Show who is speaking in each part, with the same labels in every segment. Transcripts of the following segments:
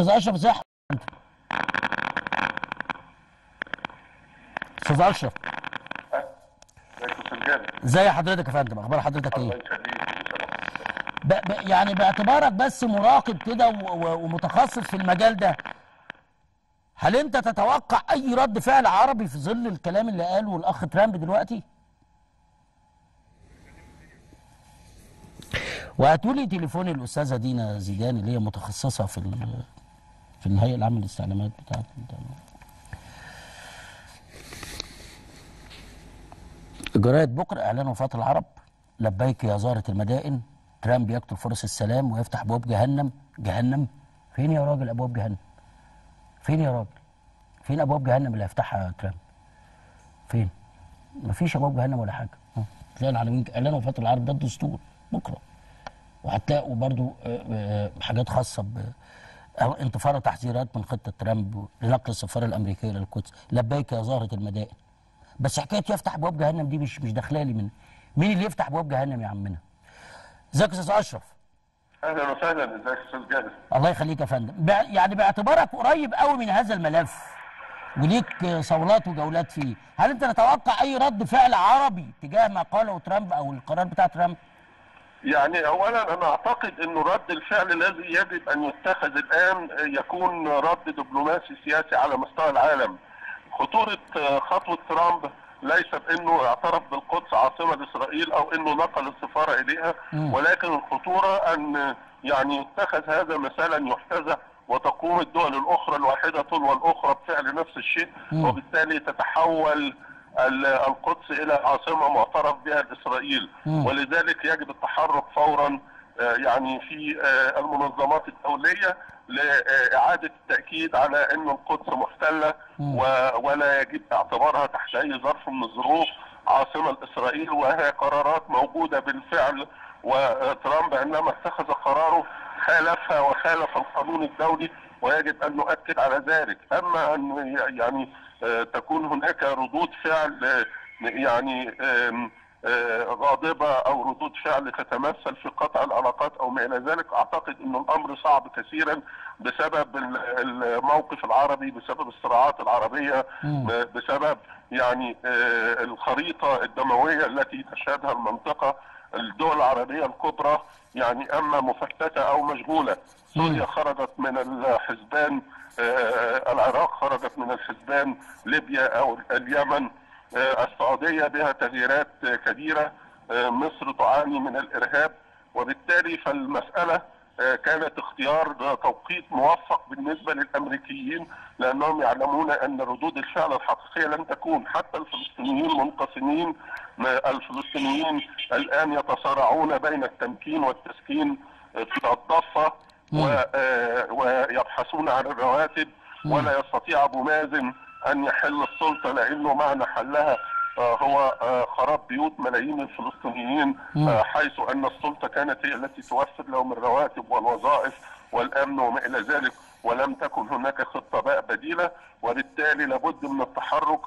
Speaker 1: أستاذ أشرف ازي حضرتك؟ أستاذ أشرف ازي حضرتك يا فندم أخبار حضرتك إيه
Speaker 2: يخليك
Speaker 1: ب... ب... يعني باعتبارك بس مراقب كده. ومتخصص في المجال ده هل أنت تتوقع أي رد فعل عربي في ظل الكلام اللي قاله الأخ ترامب دلوقتي وهاتوا لي تليفون الأستاذة دينا زيدان اللي هي متخصصة في. في الهيئه العامه للاستعلامات بتاعت جرايد بكره إعلان وفاة العرب. لبيك يا زهرة المدائن. ترامب يقتل فرص السلام ويفتح ابواب جهنم. جهنم. فين يا راجل أبواب جهنم؟ فين يا راجل؟ فين أبواب جهنم اللي هيفتحها ترامب؟ فين؟ مفيش أبواب جهنم ولا حاجة. تلاقي العالمين إعلان وفاة العرب ده الدستور. بكرة. وهتلاقوا برضو آه، آه، حاجات خاصة ب انتفاضة تحذيرات من خطة ترامب لنقل السفاره الأمريكية للقدس لبيك يا زهره المدائن. بس حكاية يفتح ابواب جهنم دي مش مش داخلالي من مين اللي يفتح ابواب جهنم يا عمنا؟ إزيك يا أستاذ أشرف؟
Speaker 2: أهلا وسهلا. إزيك يا أستاذ جابر؟
Speaker 1: الله يخليك يا فندم. يعني باعتبارك قريب قوي من هذا الملف وليك صولات وجولات فيه. هل أنت تتوقع أي رد فعل عربي تجاه ما قاله ترامب أو القرار بتاع ترامب؟
Speaker 2: يعني اولا أنا أعتقد انه رد الفعل الذي يجب أن يتخذ الآن يكون رد دبلوماسي سياسي على مستوى العالم خطورة خطوة ترامب ليس بانه اعترف بالقدس عاصمة لاسرائيل أو إنه نقل السفارة
Speaker 1: إليها.
Speaker 2: ولكن الخطورة أن يعني يتخذ هذا مثالا يحتذى وتقوم الدول الأخرى الواحدة تلو الاخرى بفعل نفس الشيء. وبالتالي تتحول القدس إلى عاصمة معترف بها لاسرائيل
Speaker 1: مم.
Speaker 2: ولذلك يجب التحرك فورا آه، يعني في آه، المنظمات الدولية لإعادة التأكيد على إن القدس محتلة ولا يجب اعتبارها تحت أي ظرف من الظروف. عاصمة لاسرائيل وهي قرارات موجودة بالفعل وترامب عندما اتخذ قراره خالفها وخالف القانون الدولي ويجب أن نؤكد على ذلك. أما أن يعني آه، تكون هناك ردود فعل آه، يعني آه، غاضبة أو ردود فعل تتمثل في قطع العلاقات أو ما إلى ذلك أعتقد إن الأمر صعب كثيرا بسبب ال- الموقف العربي بسبب الصراعات العربية بسبب يعني الخريطة الدموية التي تشهدها المنطقة. الدول العربية الكبرى يعني أما مفتتة أو مشغولة. سوريا خرجت من الحزبان آه، العراق خرجت من الحزبان ليبيا أو اليمن آه، السعودية بها تغييرات آه، كبيرة آه، مصر تعاني من الإرهاب. وبالتالي فالمسألة آه، كانت اختيار توقيت موفق بالنسبة للأمريكيين لأنهم يعلمون أن ردود الفعل الحقيقية لن تكون. حتى الفلسطينيين منقسمين الفلسطينيين الآن يتصارعون بين التمكين والتسكين آه، في الضفة آه، ويبحثون عن الرواتب. ولا يستطيع أبو مازن أن يحل السلطة لأنه معنى حلها آه، هو آه، خراب بيوت ملايين الفلسطينيين. آه، حيث أن السلطة كانت هي التي توفر لهم الرواتب والوظائف والأمن وما إلى ذلك ولم تكن هناك خطة بقى بديلة وبالتالي لابد من التحرك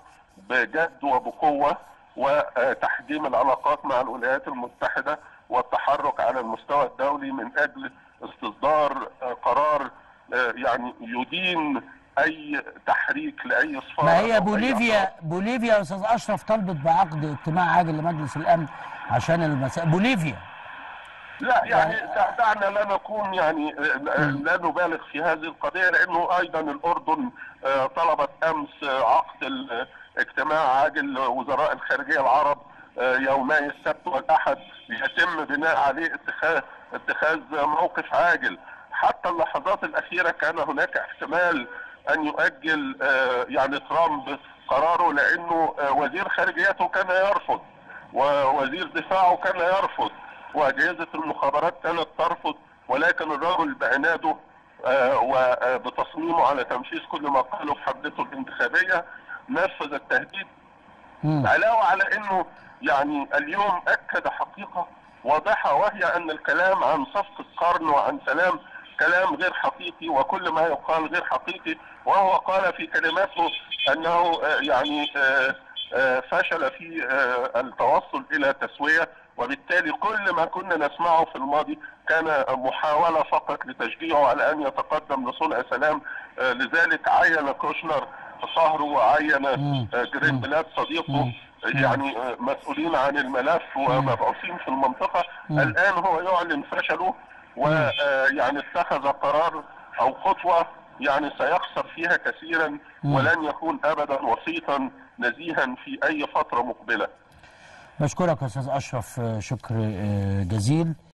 Speaker 2: بجد وبقوة وتحجيم العلاقات مع الولايات المتحدة والتحرك على المستوى الدولي من أجل استصدار آه، قرار آه، يعني يدين أي تحريك لأي سفاره
Speaker 1: ما هي بوليفيا بوليفيا يا أستاذ أشرف طلبت بعقد اجتماع عاجل لمجلس الأمن عشان المسائل بوليفيا.
Speaker 2: لا يعني دع- دعنا لا نكون يعني لا نبالغ في هذه القضية لأنه أيضا الأردن آه، طلبت أمس آه، عقد اجتماع عاجل وزراء الخارجية العرب آه، يومي السبت والأحد يتم بناء عليه اتخاذ اتخاذ موقف عاجل. حتى اللحظات الأخيرة كان هناك احتمال أن يؤجل آه، يعني ترامب قراره لأنه آه، وزير خارجيته كان يرفض ووزير دفاعه كان يرفض وأجهزة المخابرات كانت ترفض ولكن الرجل بعناده آه، وبتصميمه على تنفيذ كل ما قاله في حملته الانتخابية نفذ التهديد. علاوة على إنه يعني اليوم أكد حقيقة واضحة وهي أن الكلام عن صفقة قرن وعن سلام كلام غير حقيقي وكل ما يقال غير حقيقي وهو قال في كلماته أنه آه، يعني آه، آه، فشل في التوصل إلى تسويه وبالتالي كل ما كنا نسمعه في الماضي كان محاولة فقط لتشجيعه على أن يتقدم لصلح سلام لذلك عين كوشنر صهره وعين جرينبلات صديقه يعني مسؤولين عن الملف ومبعوثين في المنطقة. الآن هو يعلن فشله ويعني اتخذ قرار أو خطوة يعني سيخسر فيها كثيرا ولن يكون أبدا وسيطا نزيها في أي فترة مقبلة.
Speaker 1: بشكرك أستاذ أشرف شكر آه، جزيل.